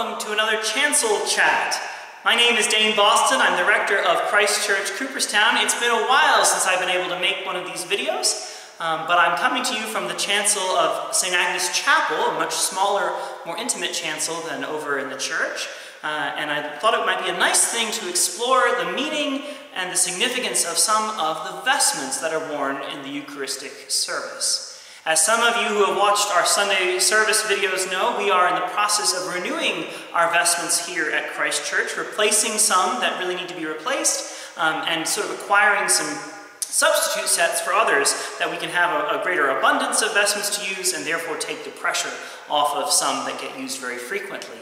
welcome to another Chancel Chat. My name is Dane Boston. I'm the rector of Christ Church, Cooperstown. It's been a while since I've been able to make one of these videos, um, but I'm coming to you from the chancel of St. Agnes Chapel, a much smaller, more intimate chancel than over in the church. Uh, and I thought it might be a nice thing to explore the meaning and the significance of some of the vestments that are worn in the Eucharistic service. As some of you who have watched our Sunday service videos know, we are in the process of renewing our vestments here at Christ Church, replacing some that really need to be replaced, um, and sort of acquiring some substitute sets for others that we can have a, a, greater abundance of vestments to use and therefore take the pressure off of some that get used very frequently.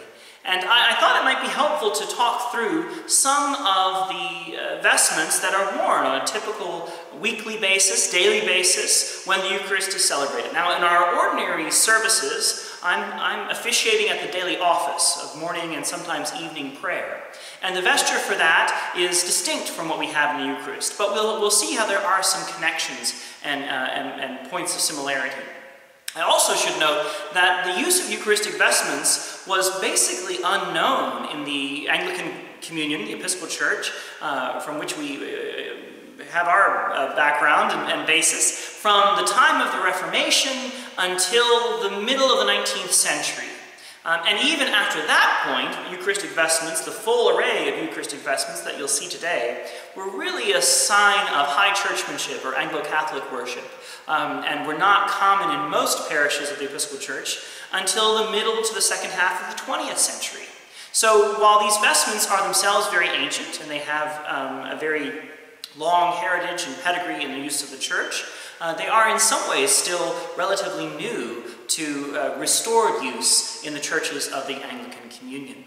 And I, I, thought it might be helpful to talk through some of the uh, vestments that are worn on a typical weekly basis, daily basis, when the Eucharist is celebrated. Now, in our ordinary services, I'm, I'm officiating at the daily office of morning and sometimes evening prayer. And the vesture for that is distinct from what we have in the Eucharist, but we'll, we'll see how there are some connections and, uh, and, and points of similarity. I also should note that the use of Eucharistic vestments was basically unknown in the Anglican Communion, the Episcopal Church, uh, from which we uh, have our uh, background and, and, basis, from the time of the Reformation until the middle of the 19th century. Um, and even after that point, Eucharistic vestments, the full array of Eucharistic vestments that you'll see today, were really a sign of high churchmanship or Anglo-Catholic worship, um, and were not common in most parishes of the Episcopal Church until the middle to the second half of the 20th century. So while these vestments are themselves very ancient, and they have um, a very long heritage and pedigree in the use of the church, uh, they are in some ways still relatively new to uh, restored use in the churches of the Anglican Communion.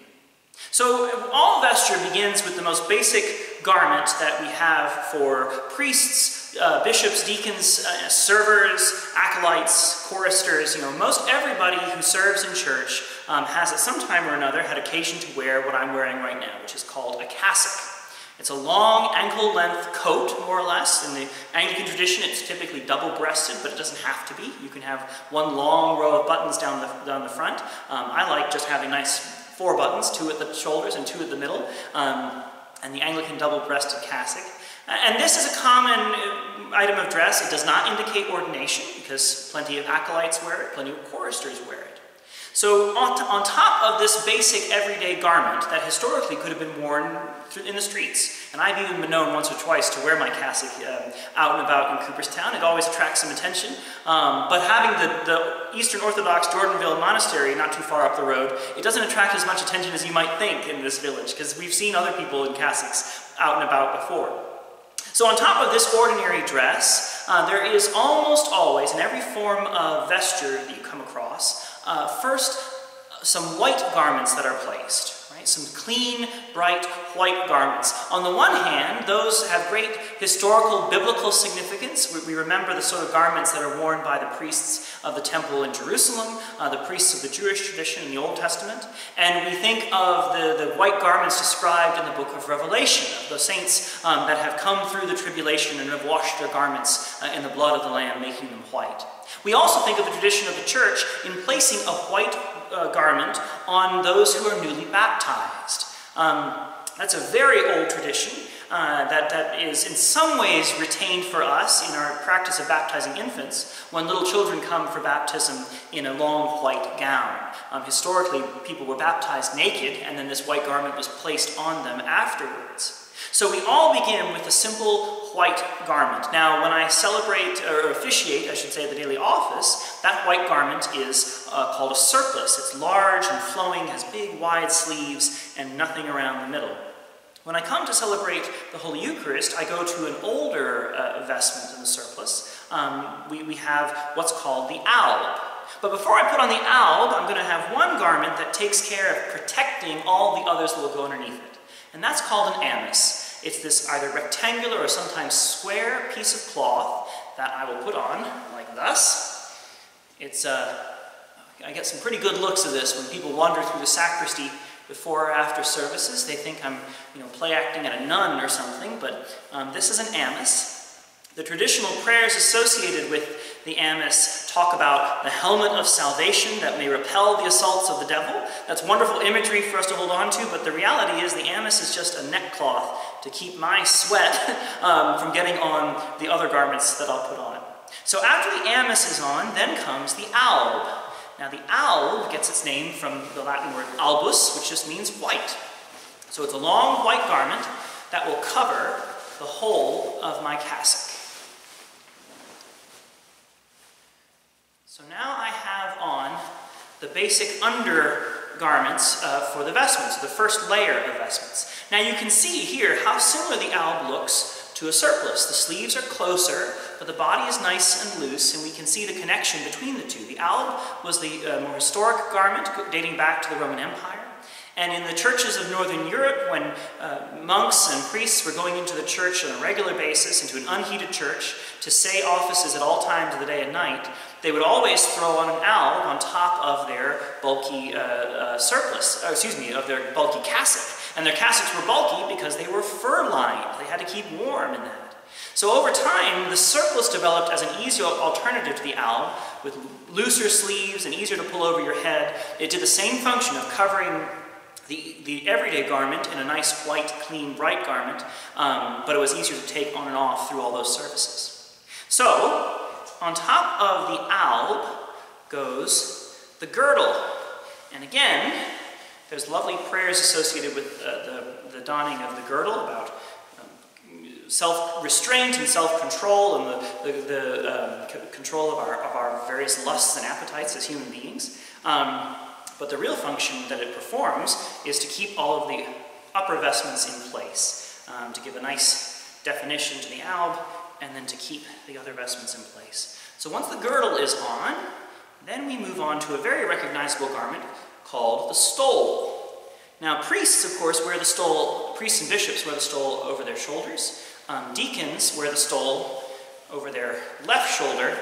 So all vesture begins with the most basic garment that we have for priests, uh, bishops, deacons, uh, servers, acolytes, choristers, you know, most everybody who serves in church um, has at some time or another had occasion to wear what I'm wearing right now, which is called a cassock. It's a long ankle-length coat, more or less. In the Anglican tradition, it's typically double-breasted, but it doesn't have to be. You can have one long row of buttons down the, down the front. Um, I like just having nice four buttons, two at the shoulders and two at the middle, um, and the Anglican double-breasted cassock. And this is a common uh, item of dress. It does not indicate ordination, because plenty of acolytes wear it, plenty of choristers wear it. So on, on, top of this basic everyday garment that historically could have been worn in the streets, and I've even been known once or twice to wear my cassock um, out and about in Cooperstown, it always attracts some attention, um, but having the, the Eastern Orthodox Jordanville Monastery not too far up the road, it doesn't attract as much attention as you might think in this village, because we've seen other people in cassocks out and about before. So on top of this ordinary dress, uh, there is almost always, in every form of vesture that you come across, uh, first, some white garments that are placed? Some clean, bright, white garments. On the one hand, those have great historical, biblical significance. We, we remember the sort of garments that are worn by the priests of the temple in Jerusalem, uh, the priests of the Jewish tradition in the Old Testament, and we think of the, the white garments described in the book of Revelation, of the saints um, that have come through the tribulation and have washed their garments uh, in the blood of the Lamb, making them white. We also think of the tradition of the church in placing a white uh, garment on those who are newly baptized. Um, that's a very old tradition uh, that, that is in some ways retained for us in our practice of baptizing infants when little children come for baptism in a long white gown. Um, historically, people were baptized naked, and then this white garment was placed on them afterwards. So we all begin with a simple white garment. Now, when I celebrate, or officiate, I should say, the daily office, that white garment is uh, called a surplice. It's large and flowing, has big, wide sleeves, and nothing around the middle. When I come to celebrate the Holy Eucharist, I go to an older uh, vestment in the surplice. Um, we, we have what's called the alb. But before I put on the alb, I'm going to have one garment that takes care of protecting all the others that will go underneath it. And that's called an amice. It's this either rectangular or sometimes square piece of cloth that I will put on like thus. It's, uh, I get some pretty good looks of this when people wander through the sacristy before or after services. They think I'm, you know, play acting at a nun or something, but um, this is an amice. The traditional prayers associated with the amice talk about the helmet of salvation that may repel the assaults of the devil. That's wonderful imagery for us to hold on to, but the reality is the amice is just a neckcloth to keep my sweat um, from getting on the other garments that I'll put on. So after the amice is on, then comes the alb. Now the alb gets its name from the Latin word albus, which just means white. So it's a long white garment that will cover the whole of my cassock. So now I have on the basic undergarments uh, for the vestments, the first layer of vestments. Now you can see here how similar the alb looks to a surplice. The sleeves are closer, but the body is nice and loose, and we can see the connection between the two. The alb was the uh, more historic garment dating back to the Roman Empire. And in the churches of Northern Europe, when uh, monks and priests were going into the church on a regular basis, into an unheated church, to say offices at all times of the day and night, they would always throw on an alb on top of their bulky uh, uh, surplice, uh, excuse me, of their bulky cassock. And their cassocks were bulky because they were fur-lined. They had to keep warm in that. So over time, the surplice developed as an easier alternative to the alb, with looser sleeves and easier to pull over your head. It did the same function of covering the, the everyday garment in a nice, white, clean, bright garment, um, but it was easier to take on and off through all those surfaces. So, on top of the alb goes the girdle. And again, there's lovely prayers associated with uh, the, the donning of the girdle about um, self-restraint and self-control and the, the, the um, control of our, of our various lusts and appetites as human beings. Um, but the real function that it performs is to keep all of the upper vestments in place, um, to give a nice definition to the alb, and then to keep the other vestments in place. So once the girdle is on, then we move on to a very recognizable garment called the stole. Now priests, of course, wear the stole, priests and bishops wear the stole over their shoulders. Um, deacons wear the stole over their left shoulder,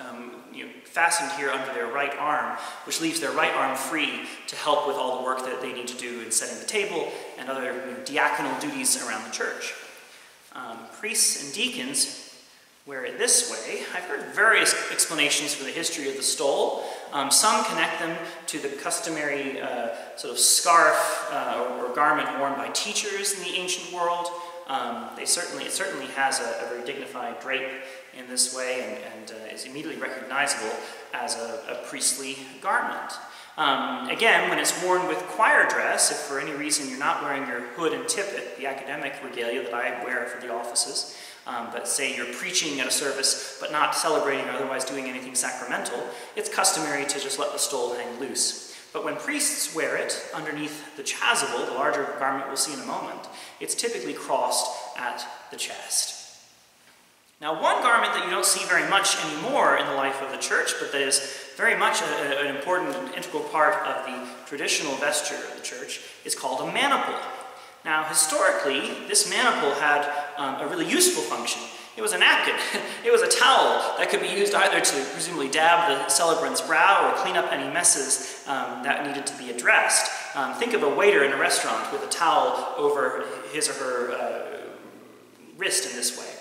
um, you know, fastened here under their right arm, which leaves their right arm free to help with all the work that they need to do in setting the table and other you know, diaconal duties around the church. Um, priests and deacons wear it this way. I've heard various explanations for the history of the stole. Um, some connect them to the customary uh, sort of scarf uh, or, or, garment worn by teachers in the ancient world. Um, they certainly, it certainly has a, a, very dignified drape in this way and, and uh, is immediately recognizable as a, a priestly garment. Um, again, when it's worn with choir dress, if for any reason you're not wearing your hood and tippet, the academic regalia that I wear for the offices, um, but say you're preaching at a service but not celebrating or otherwise doing anything sacramental, it's customary to just let the stole hang loose. But when priests wear it underneath the chasuble, the larger garment we'll see in a moment, it's typically crossed at the chest. Now, one garment that you don't see very much anymore in the life of the church, but that is very much a, a, an important and integral part of the traditional vesture of the church, is called a maniple. Now, historically, this maniple had um, a really useful function. It was a napkin. it was a towel that could be used either to presumably dab the celebrant's brow or clean up any messes um, that needed to be addressed. Um, think of a waiter in a restaurant with a towel over his or her uh, wrist in this way.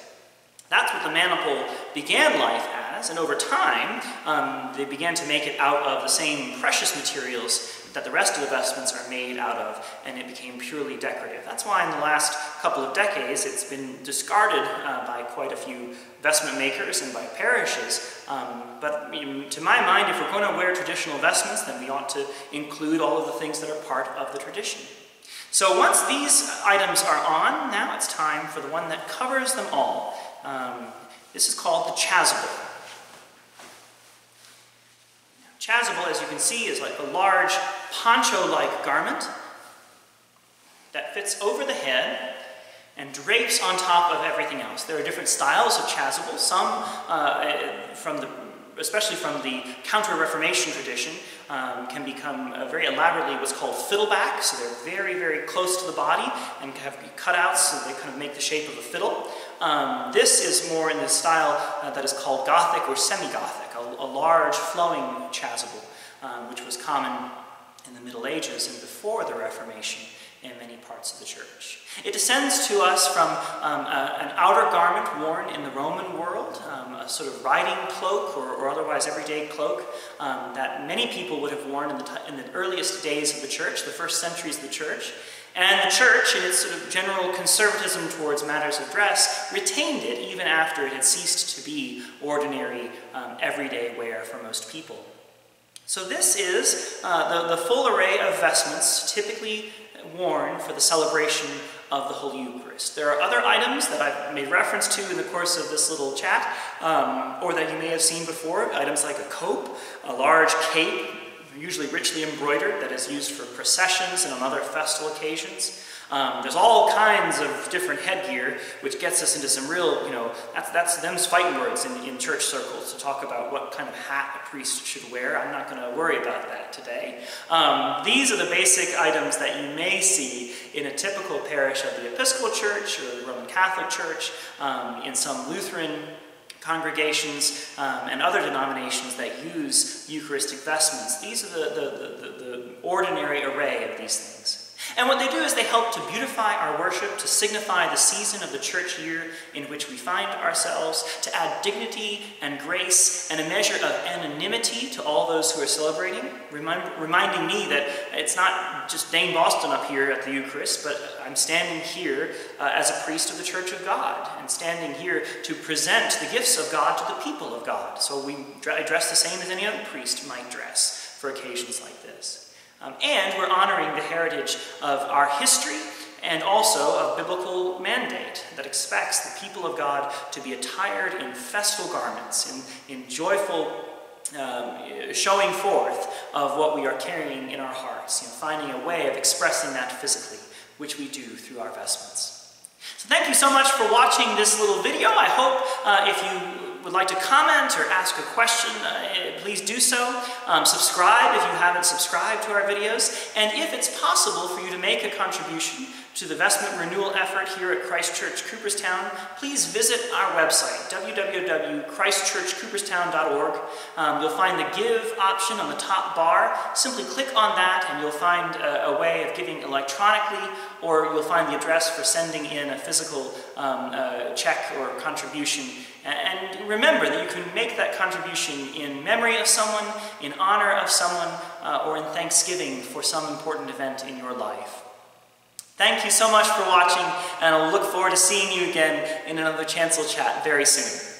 That's what the maniple began life as, and over time, um, they began to make it out of the same precious materials that the rest of the vestments are made out of, and it became purely decorative. That's why in the last couple of decades it's been discarded uh, by quite a few vestment makers and by parishes. Um, but you know, to my mind, if we're going to wear traditional vestments, then we ought to include all of the things that are part of the tradition. So once these items are on, now it's time for the one that covers them all. Um, this is called the chasuble. Chasuble, as you can see, is like a large poncho-like garment that fits over the head and drapes on top of everything else. There are different styles of chasuble, some uh, from the especially from the Counter-Reformation tradition, um, can become uh, very elaborately what's called fiddleback, so they're very, very close to the body and have be cutouts so they kind of make the shape of a fiddle. Um, this is more in the style uh, that is called Gothic or semi-Gothic, a, large flowing chasuble, um, which was common in the Middle Ages and before the Reformation. in many parts of the church. It descends to us from um, a, an outer garment worn in the Roman world, um, a sort of riding cloak or, or otherwise everyday cloak um, that many people would have worn in the, in the earliest days of the church, the first centuries of the church. And the church, in its sort of general conservatism towards matters of dress, retained it even after it had ceased to be ordinary, um, everyday wear for most people. So this is uh, the, the full array of vestments typically worn for the celebration of the Holy Eucharist. There are other items that I've made reference to in the course of this little chat, um, or that you may have seen before, items like a cope, a large cape, usually richly embroidered, that is used for processions and on other festal occasions. Um, there's all kinds of different headgear, which gets us into some real, you know, that's, that's them's fighting words in, in church circles to talk about what kind of hat a priest should wear. I'm not going to worry about that today. Um, these are the basic items that you may see in a typical parish of the Episcopal Church or the Roman Catholic Church, um, in some Lutheran congregations um, and other denominations that use Eucharistic vestments. These are the, the, the, the, ordinary array of these things. And what they do is they help to beautify our worship, to signify the season of the church year in which we find ourselves, to add dignity and grace and a measure of anonymity to all those who are celebrating, remind, reminding me that it's not just Dane Boston up here at the Eucharist, but I'm standing here uh, as a priest of the Church of God and standing here to present the gifts of God to the people of God. So we dress the same as any other priest might dress for occasions like this. Um, and we're honoring the heritage of our history and also of biblical mandate that expects the people of God to be attired in festal garments, in, in joyful um, showing forth of what we are carrying in our hearts, you know, finding a way of expressing that physically, which we do through our vestments. So thank you so much for watching this little video. I hope uh, if you would like to comment or ask a question, uh, please do so. Um, subscribe if you haven't subscribed to our videos. And if it's possible for you to make a contribution to the vestment renewal effort here at Christ Church Cooperstown, please visit our website, www.christchurchcooperstown.org. Um, you'll find the Give option on the top bar. Simply click on that and you'll find a, a, way of giving electronically, or you'll find the address for sending in a physical um, uh, check or contribution. And remember that you can make that contribution in memory of someone, in honor of someone, uh, or in thanksgiving for some important event in your life. Thank you so much for watching, and I'll look forward to seeing you again in another Chancel Chat very soon.